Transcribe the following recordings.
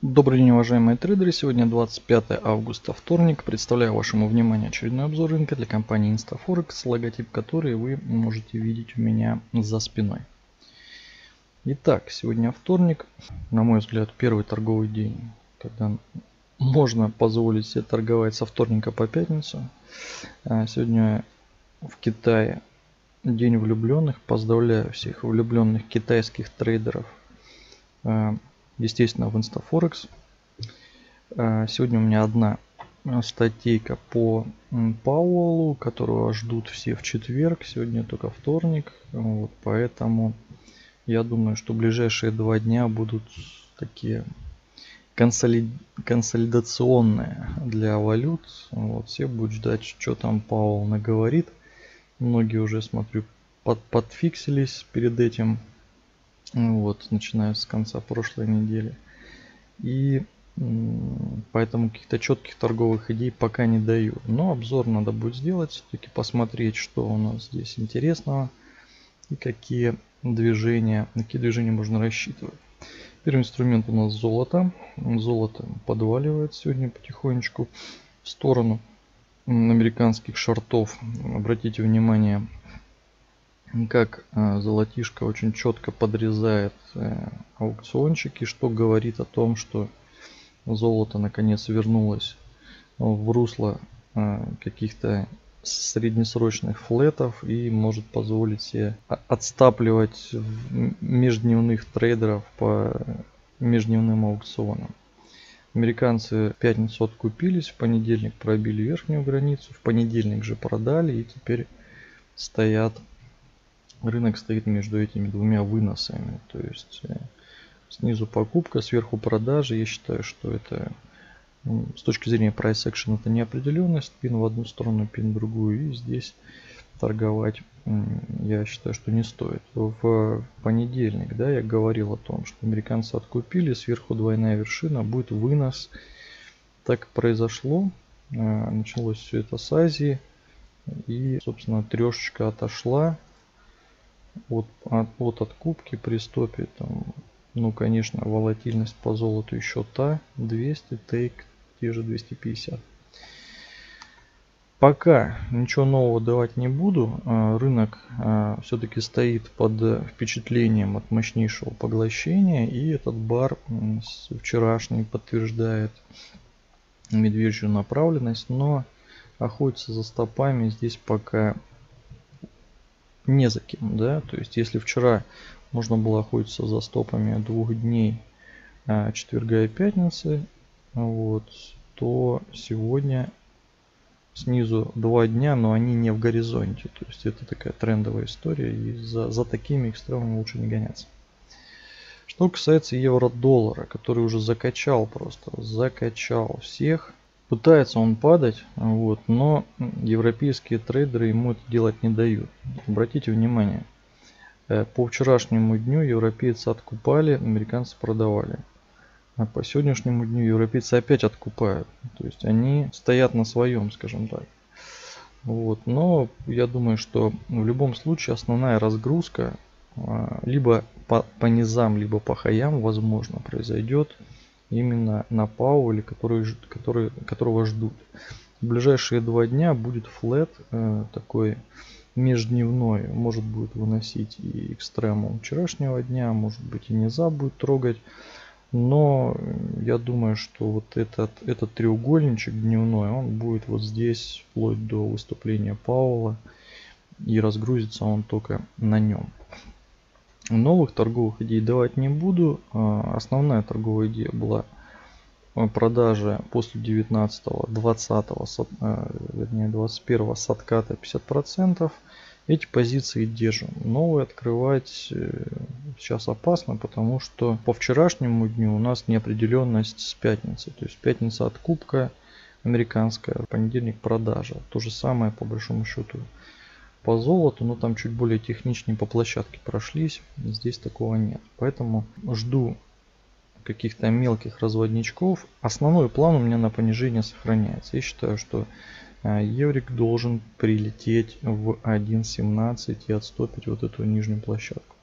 Добрый день, уважаемые трейдеры. Сегодня 25 августа, вторник. Представляю вашему вниманию очередной обзор рынка для компании InstaForex, логотип которой вы можете видеть у меня за спиной. Итак, сегодня вторник. На мой взгляд, первый торговый день, когда можно позволить себе торговать со вторника по пятницу. А, сегодня в Китае День влюбленных. Поздравляю всех влюбленных китайских трейдеров а, естественно, в InstaForex. А, сегодня у меня одна статейка по Пауэллу, которого ждут все в четверг. Сегодня только вторник. Вот, поэтому я думаю, что ближайшие два дня будут такие консоли... консолидационные для валют. Вот, все будут ждать, что там Пауэлл наговорит. Многие уже, смотрю, под, подфиксились перед этим вот, начиная с конца прошлой недели. И поэтому каких-то четких торговых идей пока не даю. Но обзор надо будет сделать, все-таки посмотреть, что у нас здесь интересного и какие движения, какие движения можно рассчитывать. Первый инструмент у нас золото. Золото подваливает сегодня потихонечку в сторону американских шортов. Обратите внимание, как э, золотишко очень четко подрезает э, аукциончики, что говорит о том, что золото наконец вернулось в русло э, каких-то среднесрочных флетов и может позволить себе отстапливать междневных трейдеров по междневным аукционам. Американцы в пятницу откупились, в понедельник пробили верхнюю границу, в понедельник же продали и теперь стоят рынок стоит между этими двумя выносами. То есть э, снизу покупка, сверху продажа. Я считаю, что это с точки зрения price action это неопределенность. Пин в одну сторону, пин в другую. И здесь торговать я считаю, что не стоит. В понедельник да, я говорил о том, что американцы откупили, сверху двойная вершина, будет вынос. Так произошло. Э, началось все это с Азии. И, собственно, трешечка отошла от, от, от откупки при стопе там, ну конечно волатильность по золоту еще та 200 тейк те же 250 пока ничего нового давать не буду а, рынок а, все-таки стоит под впечатлением от мощнейшего поглощения и этот бар вчерашний подтверждает медвежью направленность но охотиться за стопами здесь пока не за кем, да, то есть если вчера можно было охотиться за стопами двух дней, а, четверга и пятницы, вот, то сегодня снизу два дня, но они не в горизонте, то есть это такая трендовая история, и за, за такими экстремами лучше не гоняться. Что касается евро-доллара, который уже закачал просто, закачал всех, Пытается он падать, вот, но европейские трейдеры ему это делать не дают. Обратите внимание, э, по вчерашнему дню европейцы откупали, американцы продавали. А по сегодняшнему дню европейцы опять откупают. То есть они стоят на своем, скажем так. Вот. Но я думаю, что в любом случае основная разгрузка а, либо по, по низам, либо по хаям, возможно, произойдет именно на Пауэле, который, который, которого ждут. В ближайшие два дня будет флет э, такой междневной, может будет выносить и экстремум вчерашнего дня, может быть и низа будет трогать. Но я думаю, что вот этот, этот треугольничек дневной, он будет вот здесь вплоть до выступления Паула. И разгрузится он только на нем. Новых торговых идей давать не буду. А, основная торговая идея была продажа после 19 20 а, вернее 21 с отката 50 процентов. Эти позиции держим. Новые открывать э, сейчас опасно потому что по вчерашнему дню у нас неопределенность с пятницы. То есть пятница откупка американская понедельник продажа. То же самое по большому счету по золоту, но там чуть более техничнее по площадке прошлись. Здесь такого нет. Поэтому жду каких-то мелких разводничков. Основной план у меня на понижение сохраняется. Я считаю, что э, еврик должен прилететь в 1.17 и отстопить вот эту нижнюю площадку.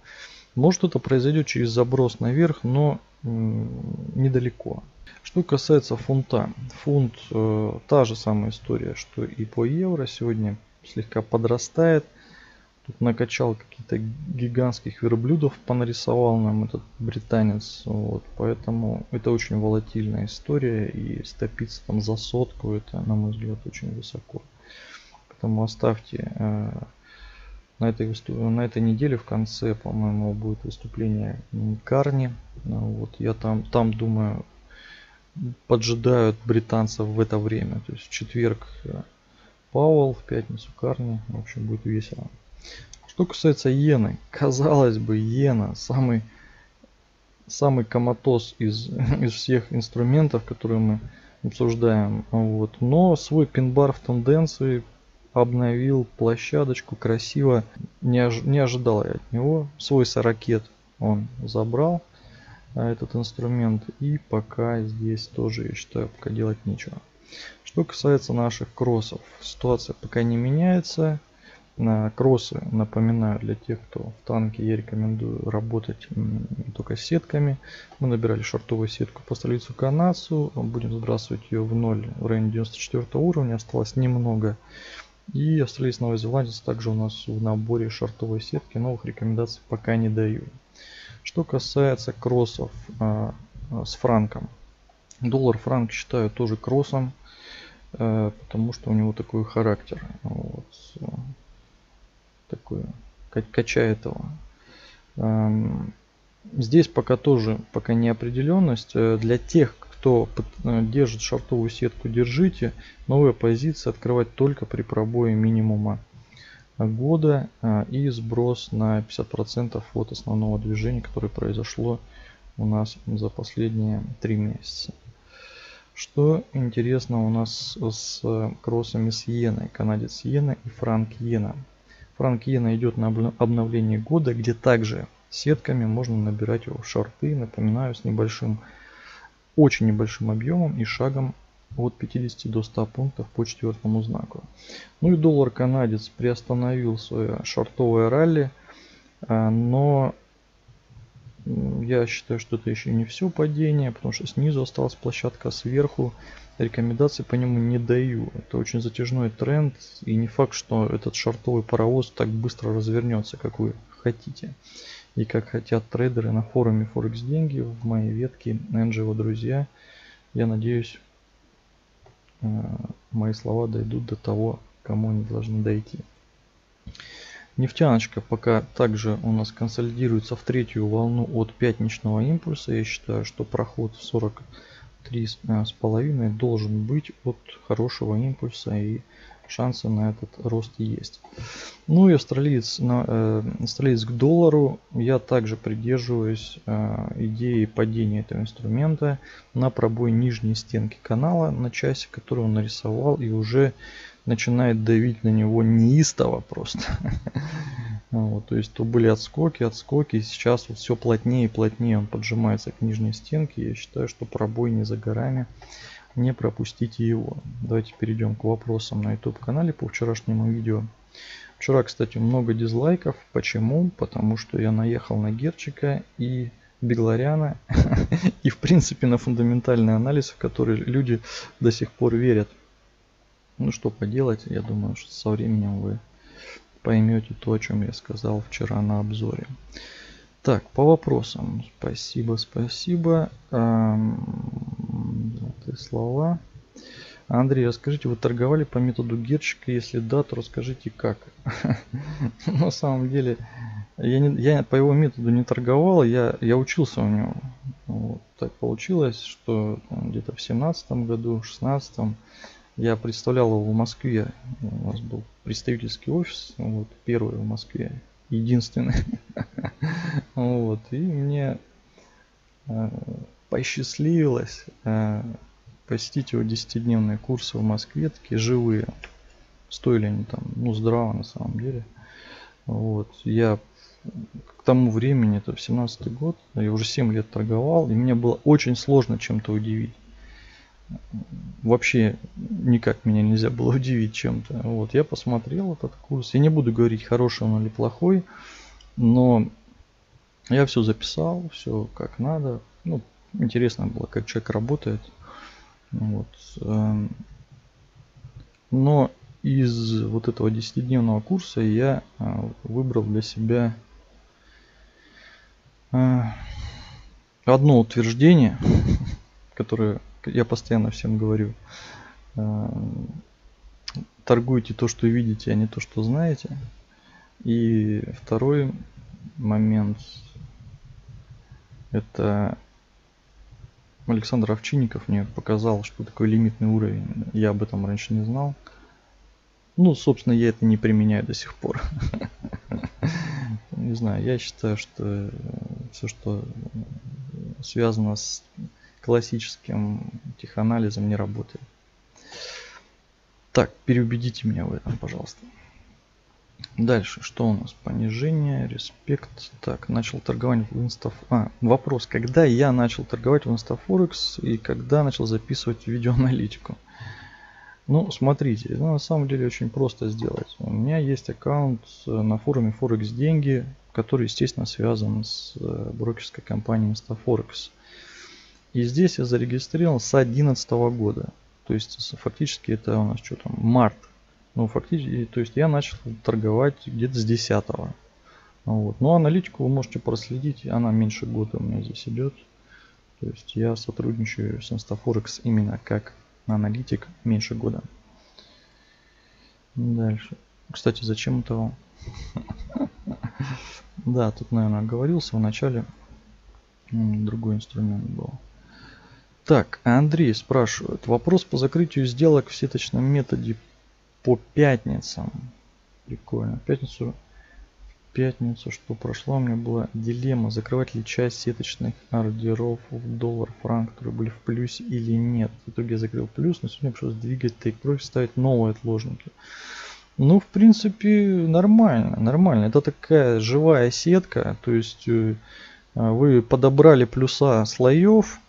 Может это произойдет через заброс наверх, но недалеко. Что касается фунта. Фунт э, та же самая история, что и по евро. Сегодня слегка подрастает. Тут накачал какие-то гигантских верблюдов, понарисовал нам этот британец. Вот, поэтому это очень волатильная история. И стопиться там за сотку, это, на мой взгляд, очень высоко. Поэтому оставьте э, на этой, на этой неделе в конце, по-моему, будет выступление Карни. Ну, вот я там, там думаю, поджидают британцев в это время. То есть в четверг э, Пауэлл, в пятницу Карни. В общем, будет весело. Что касается иены, казалось бы, иена самый, самый коматоз из, из всех инструментов, которые мы обсуждаем. Вот. Но свой пин-бар в тенденции обновил площадочку красиво. Не, ож, не ожидал я от него. Свой сорокет он забрал а, этот инструмент. И пока здесь тоже, я считаю, пока делать нечего. Что касается наших кроссов, ситуация пока не меняется. На кроссы, напоминаю, для тех, кто в танке, я рекомендую работать только сетками. Мы набирали шортовую сетку по столицу Канадцу. Будем сбрасывать ее в ноль в районе 94 уровня. Осталось немного. И австралиец Новый Зеландец также у нас в наборе шортовой сетки. Новых рекомендаций пока не даю. Что касается кроссов э, с франком. Доллар-франк считаю тоже кроссом. Э, потому что у него такой характер. Вот такое, качает его. Эм, здесь пока тоже пока неопределенность. Э, для тех, кто э, держит шортовую сетку, держите. Новые позиции открывать только при пробое минимума года и сброс на 50% от основного движения, которое произошло у нас за последние три месяца. Что интересно у нас с кроссами с иеной, канадец иена и франк иена. Франк Иена идет на обновление года, где также сетками можно набирать его в шорты, напоминаю, с небольшим, очень небольшим объемом и шагом от 50 до 100 пунктов по четвертому знаку. Ну и доллар канадец приостановил свое шортовое ралли, а, но я считаю, что это еще не все падение, потому что снизу осталась площадка сверху рекомендаций по нему не даю. Это очень затяжной тренд. И не факт, что этот шортовый паровоз так быстро развернется, как вы хотите. И как хотят трейдеры на форуме Forex Деньги в моей ветке Энджи друзья. Я надеюсь, э, мои слова дойдут до того, кому они должны дойти. Нефтяночка пока также у нас консолидируется в третью волну от пятничного импульса. Я считаю, что проход в 40 три с половиной должен быть от хорошего импульса и шансы на этот рост есть. Ну и австралиец, на, э, австралиец к доллару. Я также придерживаюсь э, идеи падения этого инструмента на пробой нижней стенки канала на часе, который он нарисовал и уже начинает давить на него неистово просто. Вот, то есть то были отскоки, отскоки. И сейчас вот все плотнее и плотнее он поджимается к нижней стенке. Я считаю, что пробой не за горами. Не пропустите его. Давайте перейдем к вопросам на YouTube канале по вчерашнему видео. Вчера, кстати, много дизлайков. Почему? Потому что я наехал на Герчика и Бегларяна. и в принципе на фундаментальный анализ, в который люди до сих пор верят. Ну что поделать, я думаю, что со временем вы поймете то, о чем я сказал вчера на обзоре. Так, по вопросам. Спасибо, спасибо. Эм, слова. Андрей, расскажите, вы торговали по методу Герчика? Если да, то расскажите как. На самом деле, я, по его методу не торговал, я, учился у него. Так получилось, что где-то в семнадцатом году, в шестнадцатом я представлял его в Москве. У нас был представительский офис, вот, первый в Москве, единственный. Вот, и мне э, посчастливилось э, посетить его 10-дневные курсы в Москве, такие живые. Стоили они там, ну, здраво на самом деле. Вот, я к тому времени, это в 17 год, я уже 7 лет торговал, и мне было очень сложно чем-то удивить вообще никак меня нельзя было удивить чем-то. Вот, я посмотрел этот курс. Я не буду говорить, хороший он или плохой, но Я все записал, все как надо. Ну, интересно было, как человек работает. Вот. Эм, но из вот этого 10-дневного курса я а, выбрал для себя а, одно утверждение, которое я постоянно всем говорю. А, торгуйте то, что видите, а не то, что знаете. И второй момент это Александр Овчинников мне показал, что такое лимитный уровень. Я об этом раньше не знал. Ну, собственно, я это не применяю до сих пор. Не знаю, я считаю, что все, что связано с классическим теханализом, не работает. Так, переубедите меня в этом, пожалуйста. Дальше, что у нас? Понижение, респект. Так, начал торговать в Instaf... А, вопрос, когда я начал торговать в Instaforex и когда начал записывать видеоаналитику? Ну, смотрите, ну, на самом деле очень просто сделать. У меня есть аккаунт на форуме Forex Деньги, который, естественно, связан с э, брокерской компанией Instaforex. И здесь я зарегистрирован с 2011 года. То есть, фактически, это у нас что там, март ну, фактически, то есть я начал торговать где-то с 10 -го. Вот. Но аналитику вы можете проследить, она меньше года у меня здесь идет. То есть я сотрудничаю с Instaforex именно как аналитик меньше года. Дальше. Кстати, зачем это вам? Да, тут, наверное, оговорился в начале. Другой инструмент был. Так, Андрей спрашивает. Вопрос по закрытию сделок в сеточном методе по пятницам. Прикольно. Пятницу, пятницу, что прошло, у меня была дилемма, закрывать ли часть сеточных ордеров в доллар, франк, которые были в плюсе или нет. В итоге я закрыл плюс, но сегодня пришлось двигать take profit, ставить новые отложники. Ну, в принципе, нормально, нормально. Это такая живая сетка, то есть э, вы подобрали плюса слоев,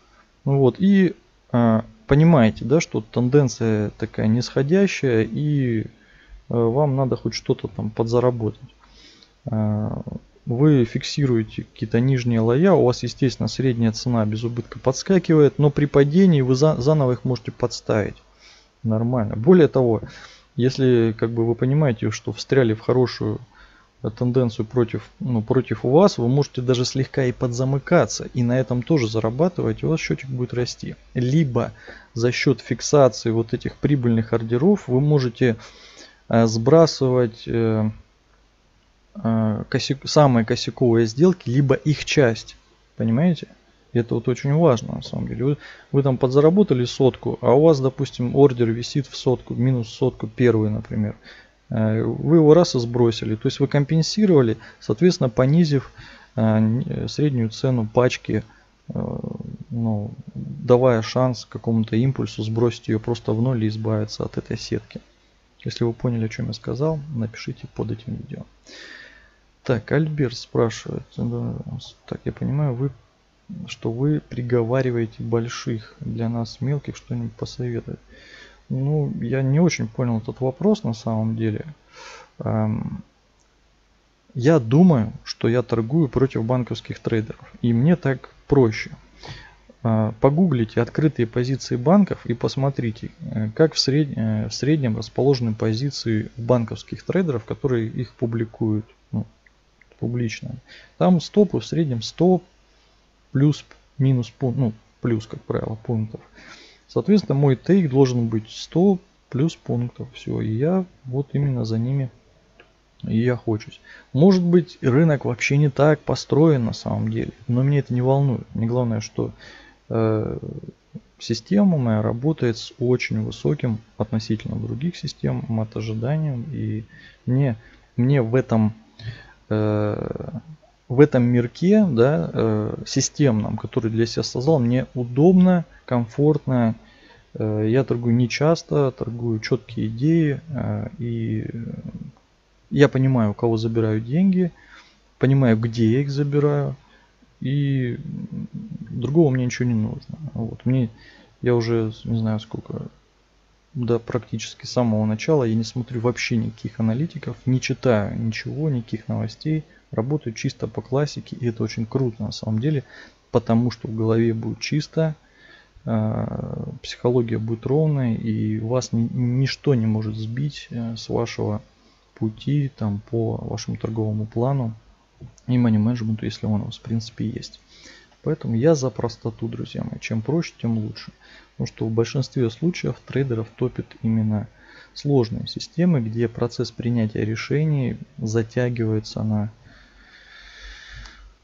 вот, и а, понимаете, да, что тенденция такая нисходящая и э, вам надо хоть что-то там подзаработать. Э, вы фиксируете какие-то нижние лоя, у вас, естественно, средняя цена без убытка подскакивает, но при падении вы за, заново их можете подставить. Нормально. Более того, если как бы вы понимаете, что встряли в хорошую тенденцию против, ну, против вас, вы можете даже слегка и подзамыкаться. И на этом тоже зарабатывать, и у вас счетчик будет расти. Либо за счет фиксации вот этих прибыльных ордеров вы можете э, сбрасывать э, э, косяк, самые косяковые сделки, либо их часть. Понимаете? Это вот очень важно на самом деле. Вы, вы там подзаработали сотку, а у вас, допустим, ордер висит в сотку, минус сотку первый, например. Э, вы его раз и сбросили. То есть вы компенсировали, соответственно, понизив э, среднюю цену пачки, э, ну, давая шанс какому-то импульсу сбросить ее просто в ноль и избавиться от этой сетки. Если вы поняли, о чем я сказал, напишите под этим видео. Так, Альберт спрашивает. Так, я понимаю, вы что вы приговариваете больших для нас мелких что-нибудь посоветовать. Ну, я не очень понял этот вопрос на самом деле. Эм, я думаю, что я торгую против банковских трейдеров. И мне так проще. Э, погуглите открытые позиции банков и посмотрите, э, как в, сред... Э, в среднем расположены позиции банковских трейдеров, которые их публикуют ну, публично. Там стопы в среднем 100 плюс минус пункт, ну плюс как правило пунктов. Соответственно, мой тейк должен быть 100 плюс пунктов. Все, и я вот именно за ними и я хочусь. Может быть, рынок вообще не так построен на самом деле, но мне это не волнует. Мне главное, что э, система моя работает с очень высоким относительно других систем от ожиданием. И мне, мне в этом э, в этом мирке, да, э, системном, который для себя создал, мне удобно, комфортно. Э, я торгую не часто, торгую четкие идеи. Э, и я понимаю, у кого забираю деньги, понимаю, где я их забираю. И другого мне ничего не нужно. Вот. Мне, я уже не знаю сколько, до практически самого начала. Я не смотрю вообще никаких аналитиков, не читаю ничего, никаких новостей. Работаю чисто по классике, и это очень круто на самом деле, потому что в голове будет чисто, а, психология будет ровной, и вас ничто не может сбить э, с вашего пути там, по вашему торговому плану и money менеджменту, если он у вас в принципе есть. Поэтому я за простоту, друзья мои. Чем проще, тем лучше. Потому что в большинстве случаев трейдеров топит именно сложные системы, где процесс принятия решений затягивается на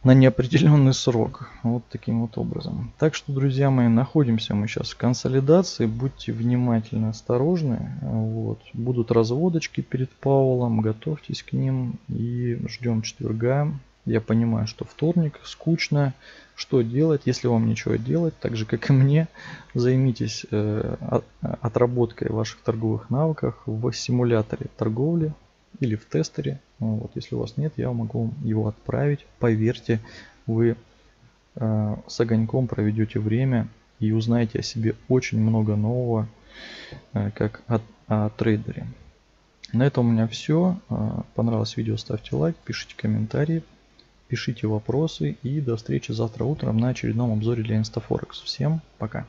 на неопределенный срок. Вот таким вот образом. Так что, друзья мои, находимся мы сейчас в консолидации. Будьте внимательны, осторожны. Вот. Будут разводочки перед Паулом. Готовьтесь к ним. И ждем четверга. Я понимаю, что вторник скучно. Что делать, если вам ничего делать, так же как и мне, займитесь э, отработкой ваших торговых навыков в симуляторе торговли или в тестере. Ну, вот, если у вас нет, я могу его отправить. Поверьте, вы э, с огоньком проведете время и узнаете о себе очень много нового, э, как о, о трейдере. На этом у меня все. Э, понравилось видео, ставьте лайк, пишите комментарии, пишите вопросы и до встречи завтра утром на очередном обзоре для InstaForex. Всем пока!